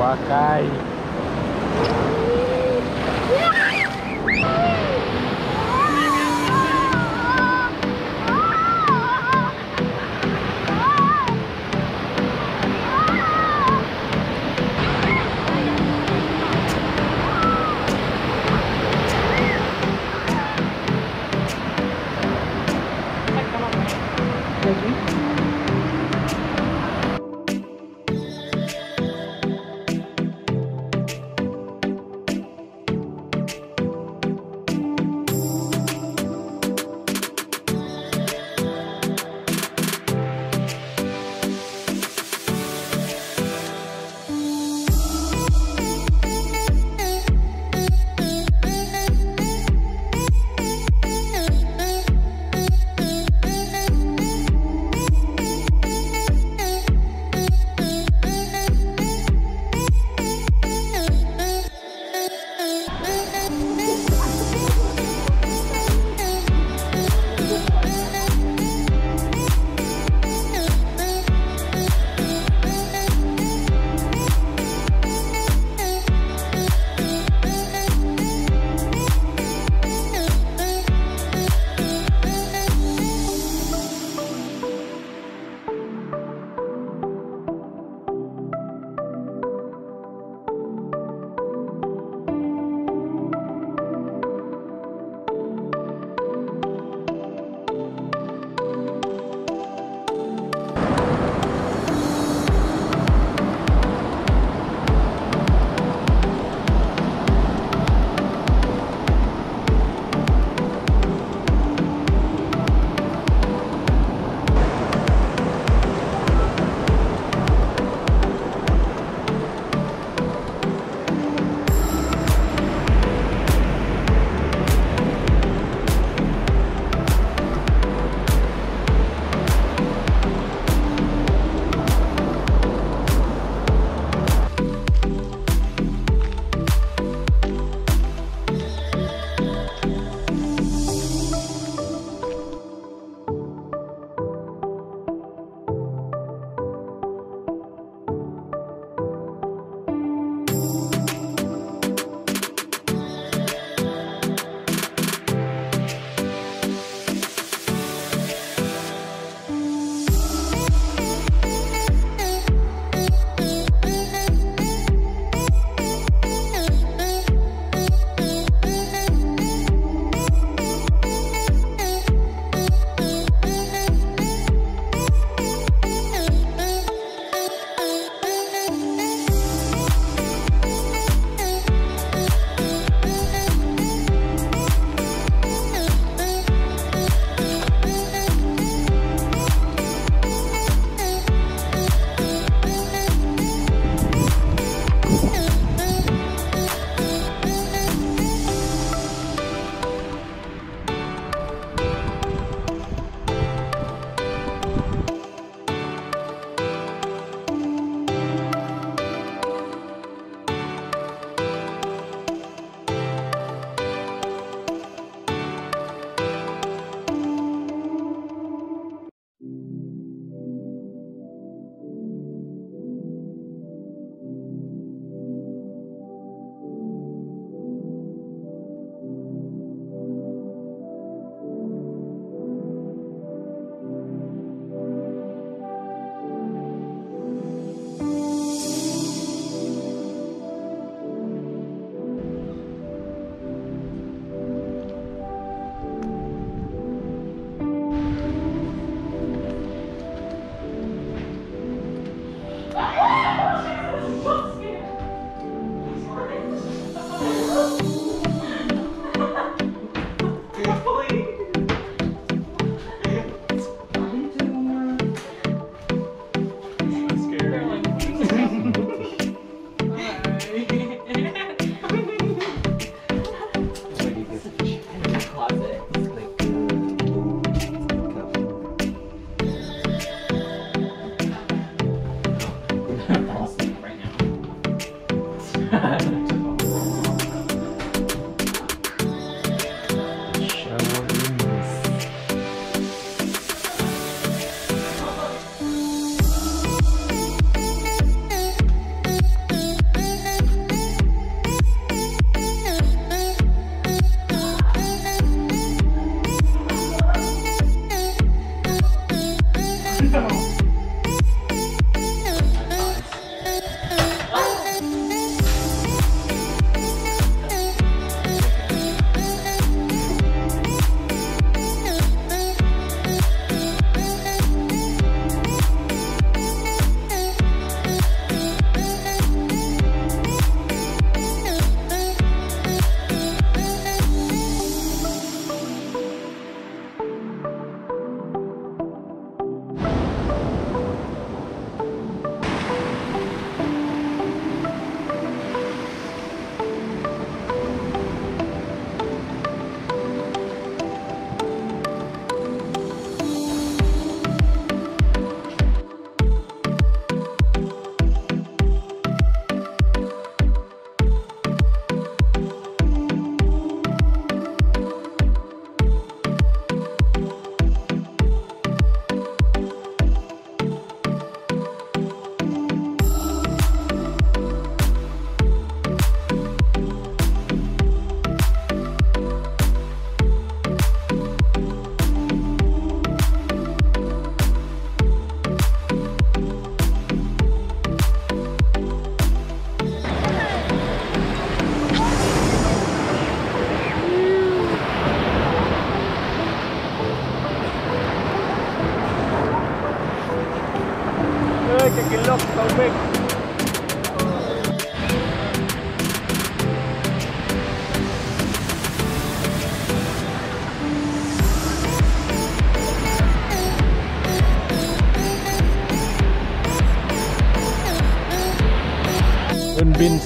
água cai.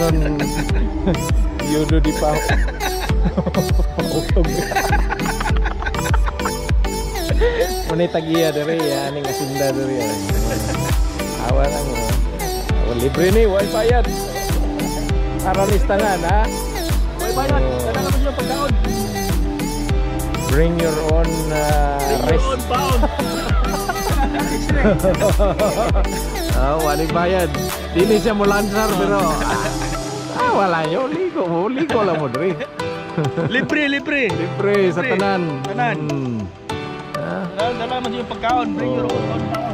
Jackson Yodo di Pak Menit lagi ya dari ya, ini nggak sunda dari ya. Awal lagi. Awal oh, libre nih, wifi ya. Aralis tangan, ha? Karena kamu sudah pegawai. Bring your own uh, Bring your own pound. oh, wali bayad. Ini saya mau lancar, bro. ah, wala nyo. Ligo mo. Ligo lang mo dre. libre, libre. Libre sa tanan. Tanan. Hmm. Ah, Dala dala mo siya pagkaon. Bring your own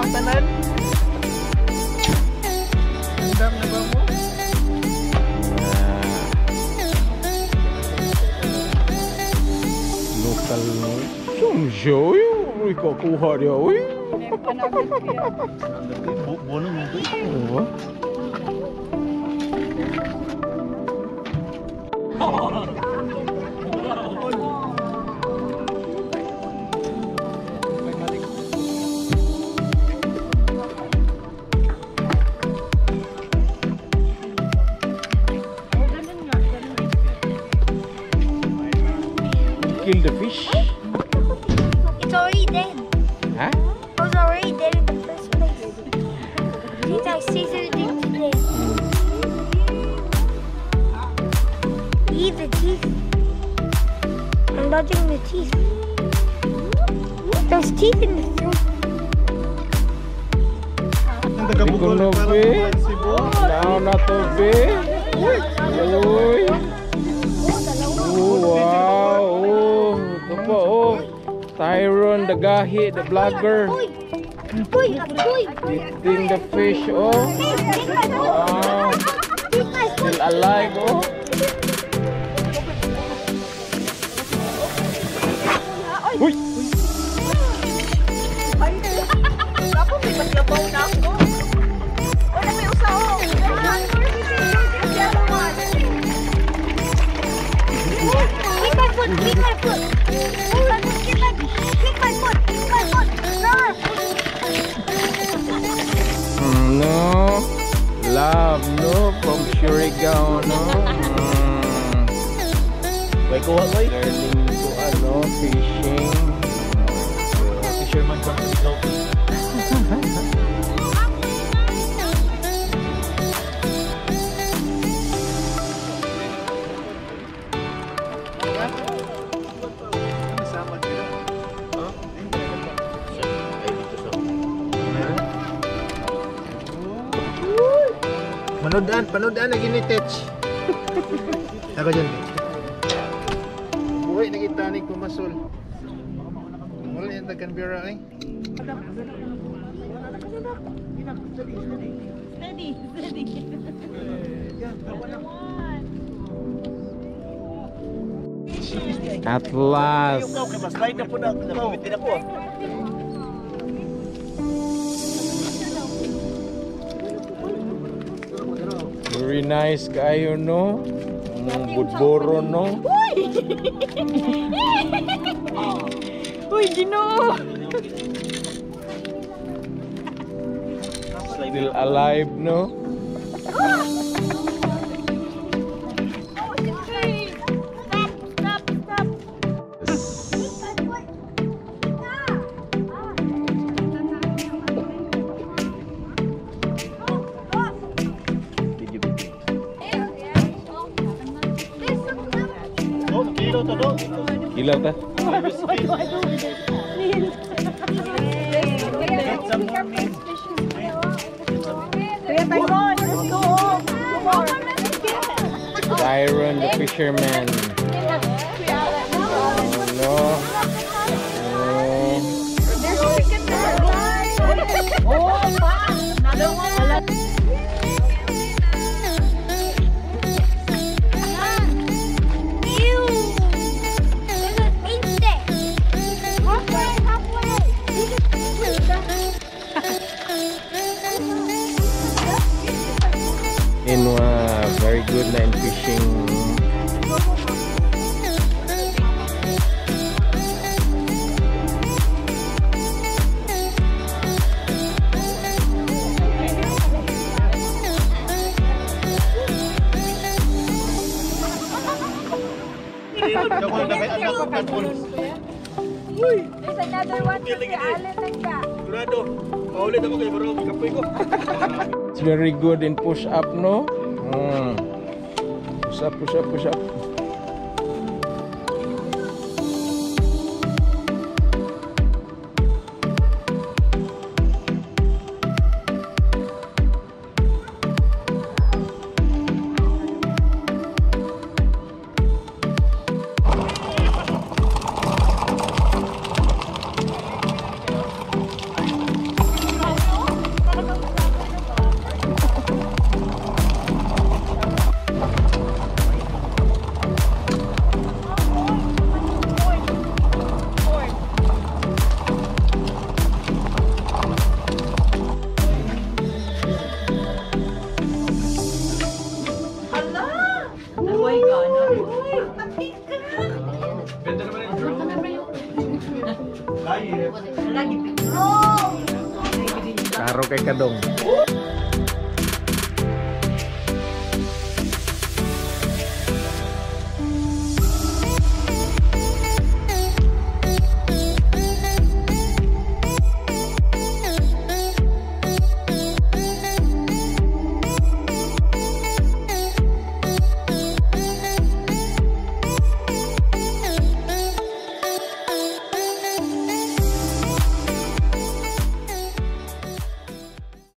makanan Sedang namamu Local no Yung show yung Ikukuha niya Uy Buwan mo ba? Oh Ikunobe. Now na to be. Uy. Oh, wow. Oh, ito po, oh. Tyrone, the gahi, the vlogger. Eating the fish, oh. Wow. Still alive, oh. Surigao, no. Mm. May kuha eh. Learning to, ano, fishing. Fisherman. Panoodaan, panoodaan na gini Tech. Ako dyan. Buhay na kita ni Kumasol. Wala yung tagan bira eh. Steady, steady. At last. Ikaw, kaya mas slide na po na. Napawitin ako Very nice kayo no. Ang budboro no. Uy, Ginoo! Still alive no. Fisherman. Oh no. Pa! Another one. Inwa, very good in fishing. It's very good in push up, no? Mm. Push up, push up, push up. Oh.